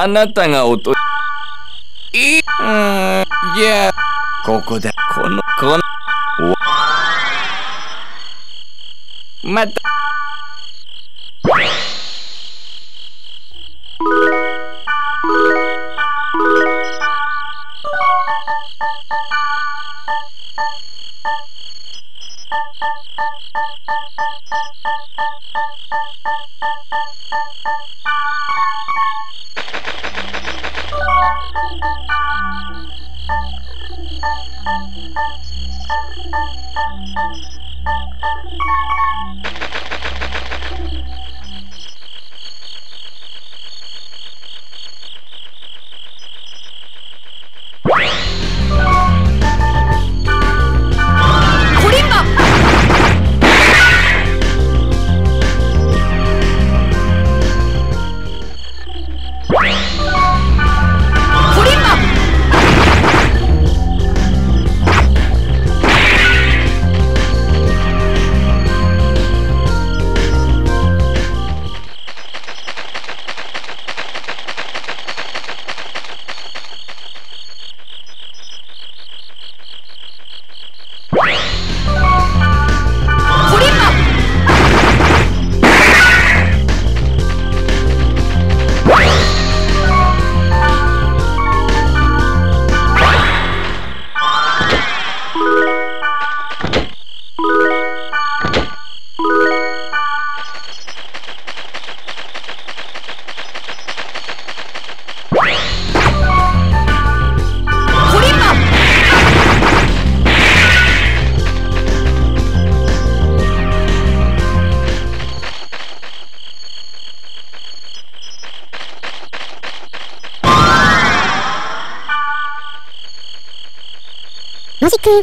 あなたがおというんじゃあここだこのこのおまた。Thank you.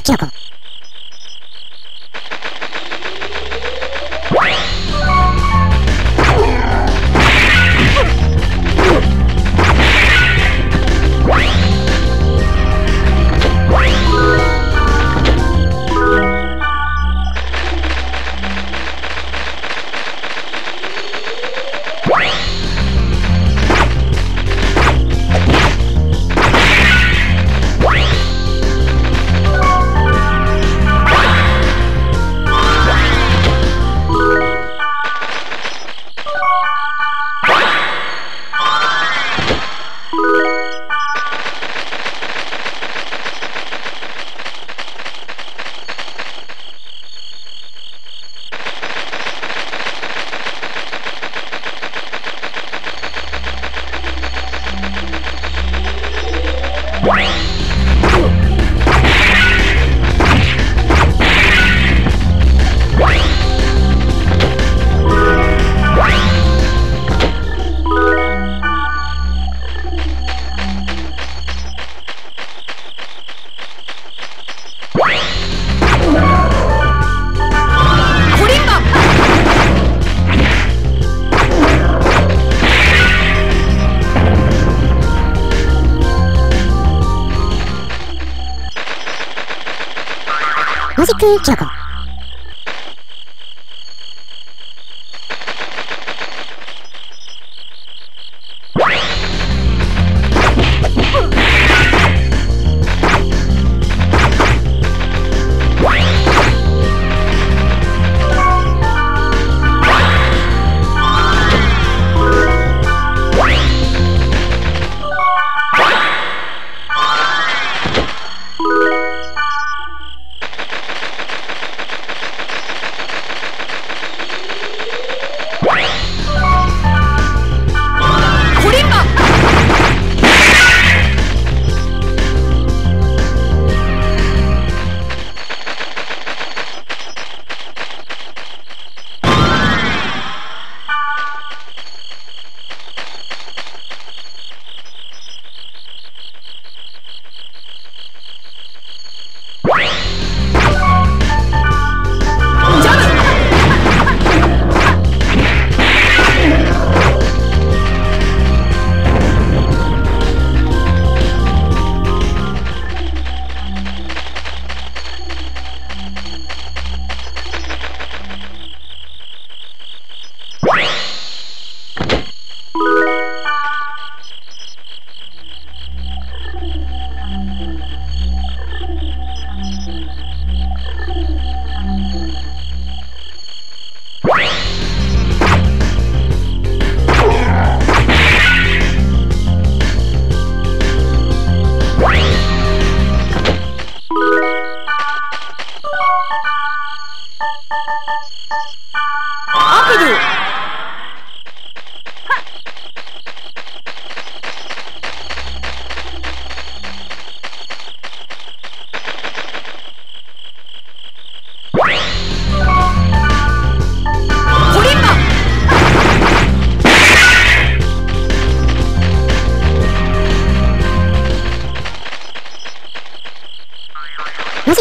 じゃあ同じ空気だから。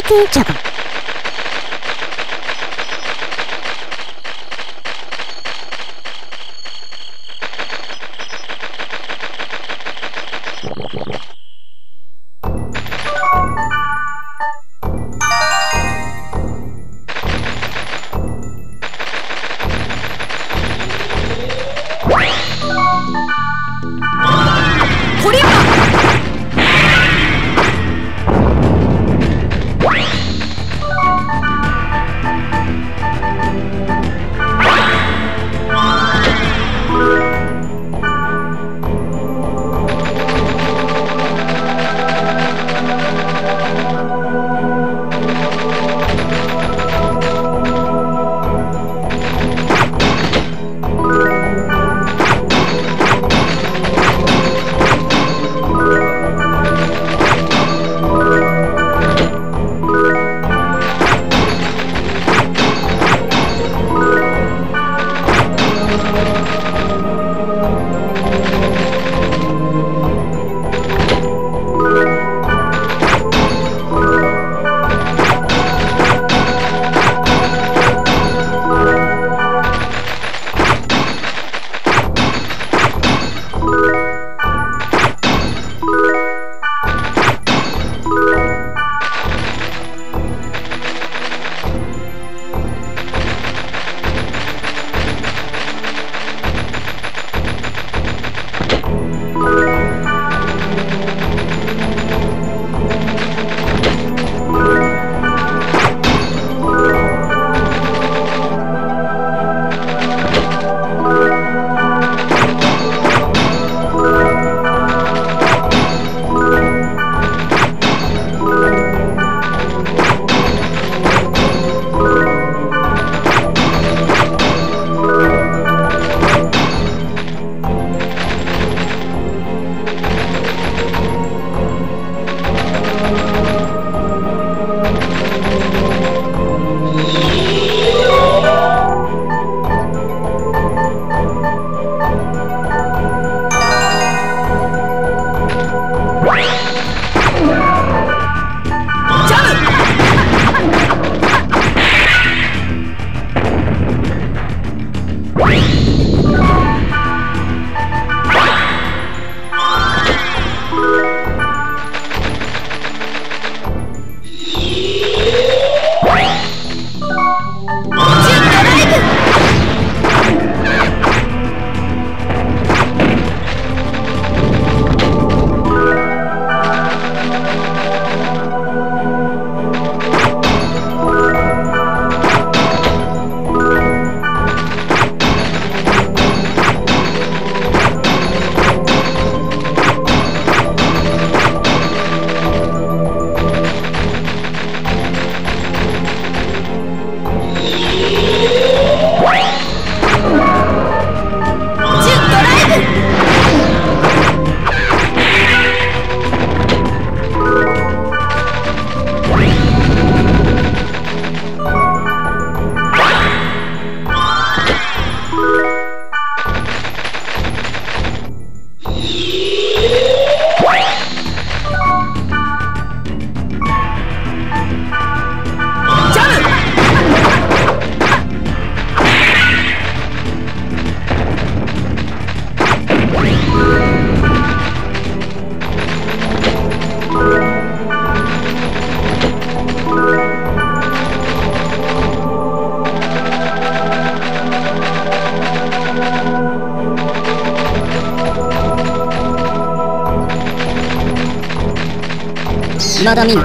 djable Madame.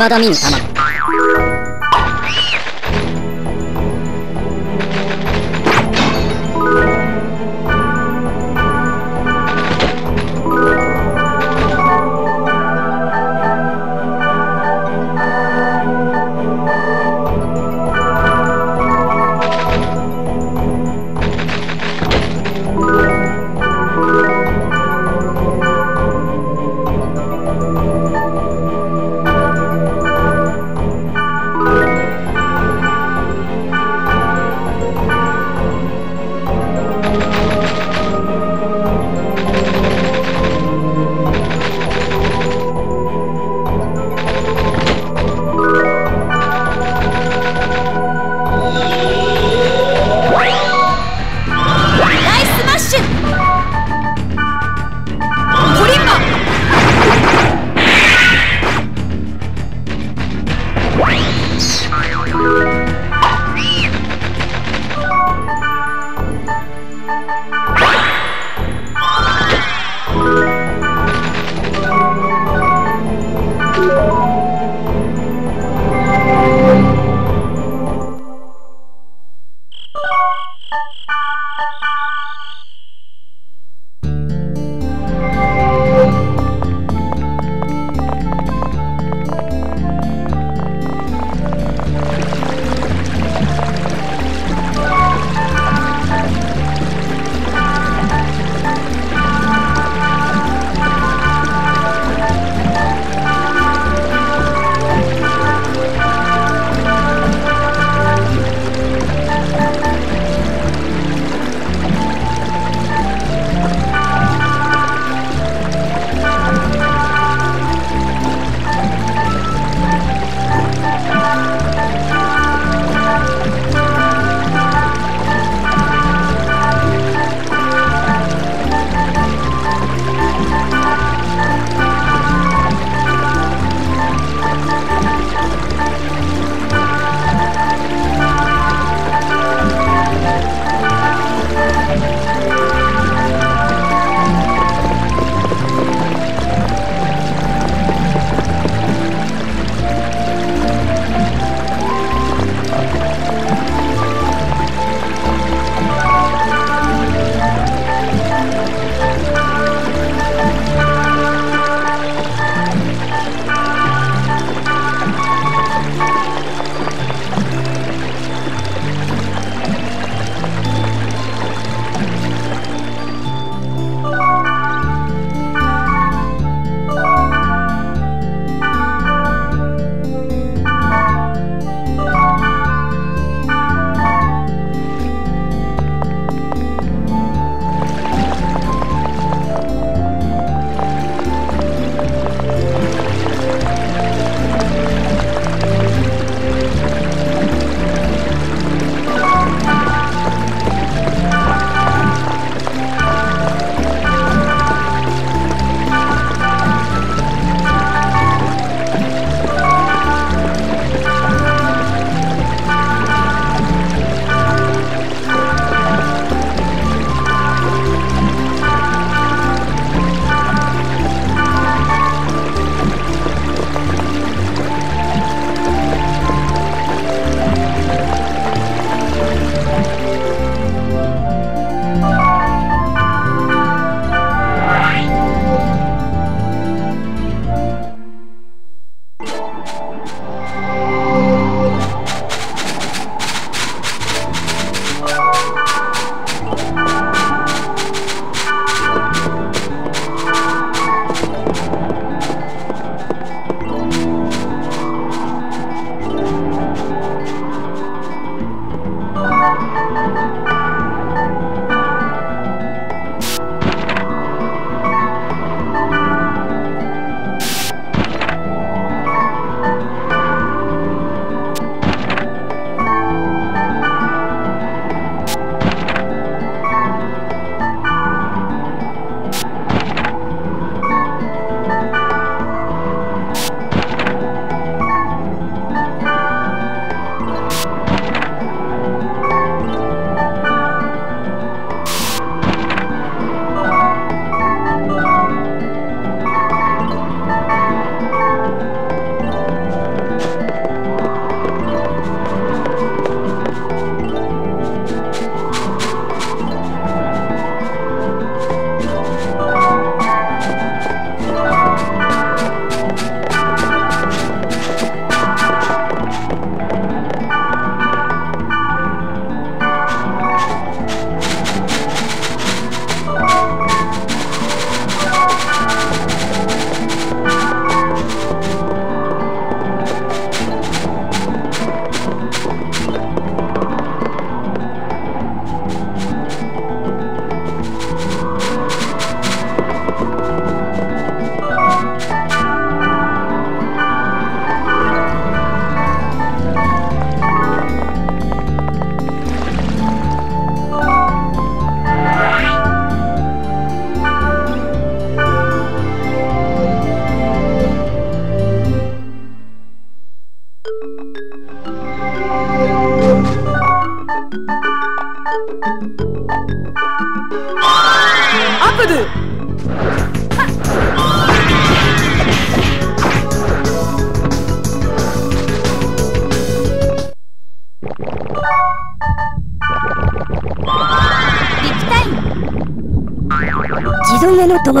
未だ見ぬ玉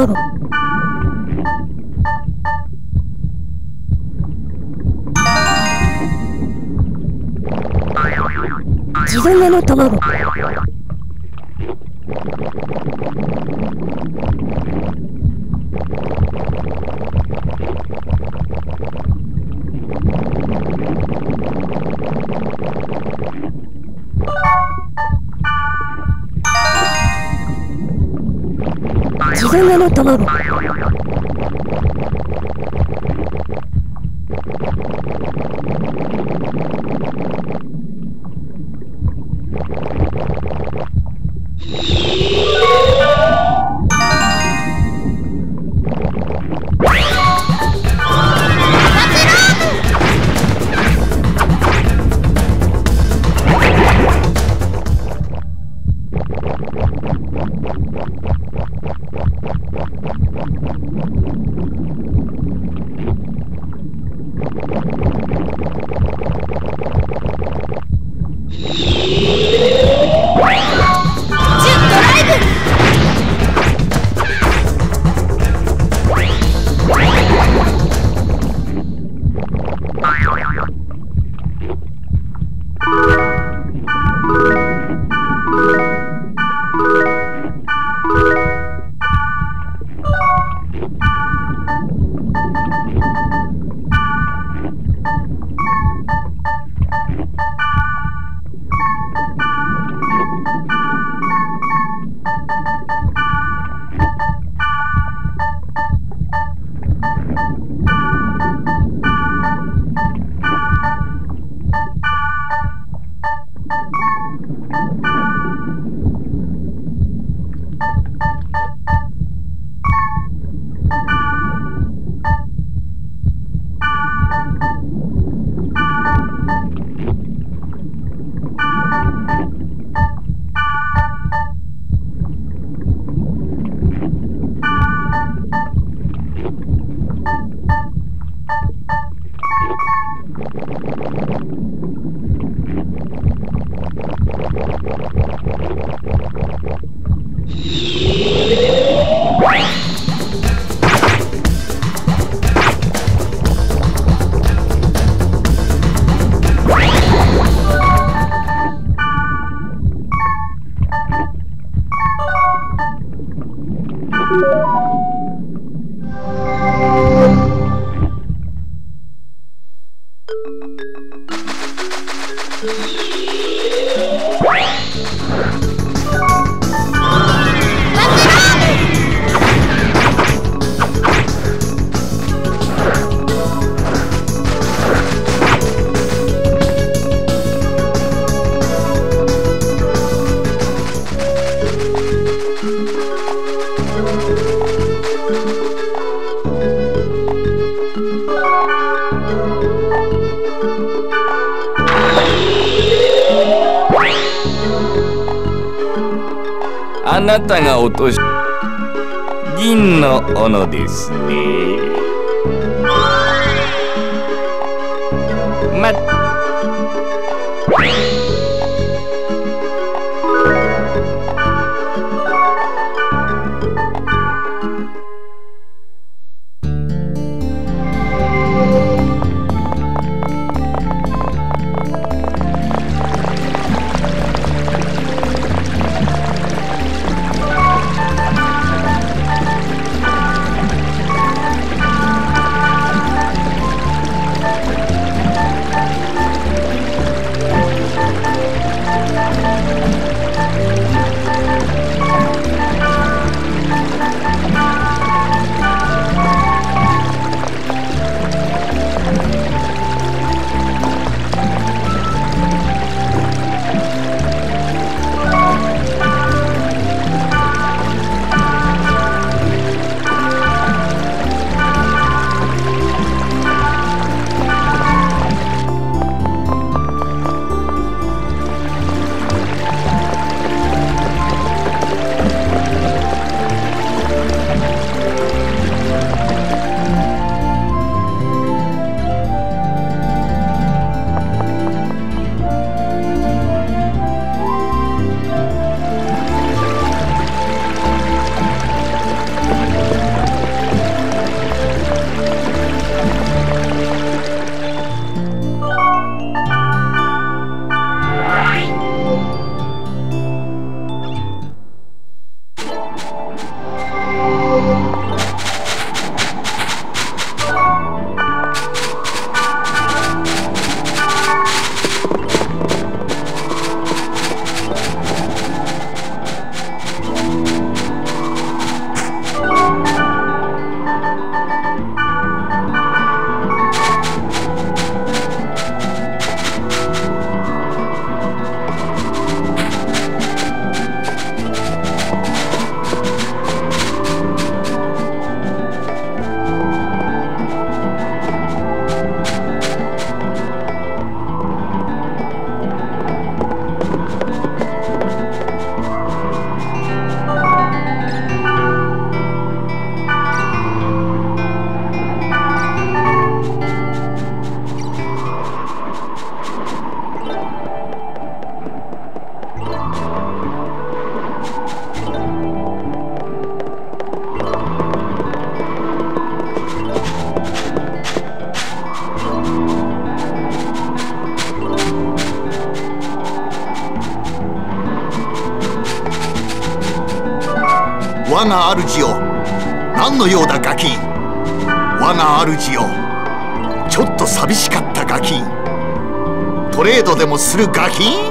卵地魚の卵斧です。ねまっ主よ。何の用だガキン。我が主よ。ちょっと寂しかったガキン。トレードでもするガキン？